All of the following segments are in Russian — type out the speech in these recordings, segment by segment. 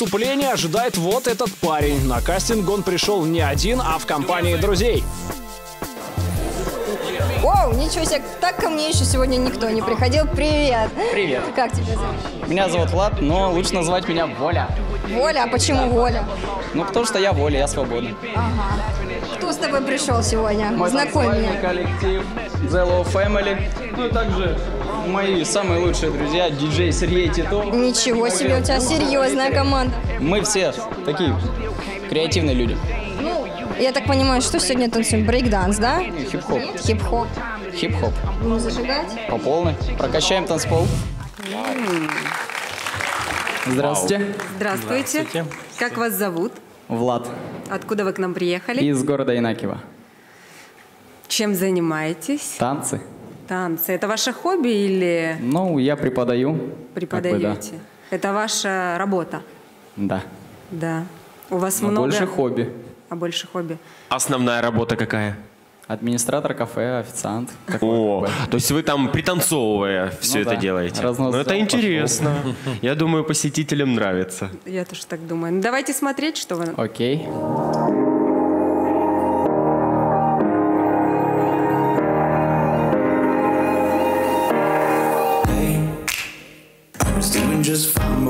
выступления ожидает вот этот парень. На кастинг он пришел не один, а в компании друзей. Оу, ничего себе, так ко мне еще сегодня никто не приходил. Привет. Привет. Как тебя зовут? Меня зовут Влад, но лучше называть меня Воля. Воля, а почему Воля? Ну, потому что я Воля, я свободен. Ага. Кто с тобой пришел сегодня? Мой Знакомь меня. коллектив, The Low Family. Ну и также мои самые лучшие друзья, диджей Сергей Титов. Ничего себе, у тебя серьезная команда. Мы все такие креативные люди. Я так понимаю, что сегодня танцуем? Брейкданс, да? Хип-хоп. Хип-хоп. Хип-хоп. Будем зажигать? По полной. Прокачаем танцпол. Здравствуйте. Здравствуйте. Как вас зовут? Влад. Откуда вы к нам приехали? Из города Енакиева. Чем занимаетесь? Танцы. Танцы. Это ваше хобби или Ну, я преподаю. преподаете? Как бы, Это ваша работа? да. Да. У вас да. Но много... больше хобби. А больше хобби. Основная работа какая? Администратор кафе, официант. О, то есть вы там пританцовывая все Ну это да. делаете? Разнос Ну это интересно. Я думаю, посетителям нравится. Я тоже так думаю. Ну, давайте смотреть, что вы... Окей. I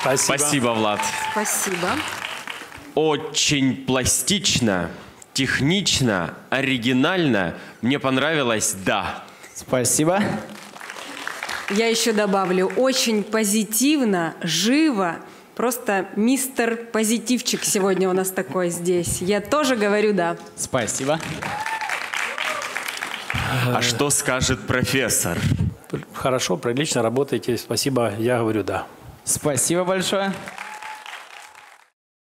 Спасибо. Спасибо, Влад. Спасибо. Очень пластично, технично, оригинально. Мне понравилось, да. Спасибо. Я еще добавлю, очень позитивно, живо. Просто мистер позитивчик сегодня у нас такой здесь. Я тоже говорю да. Спасибо. А что скажет профессор? Хорошо, прилично работаете. Спасибо. Я говорю да. Спасибо большое.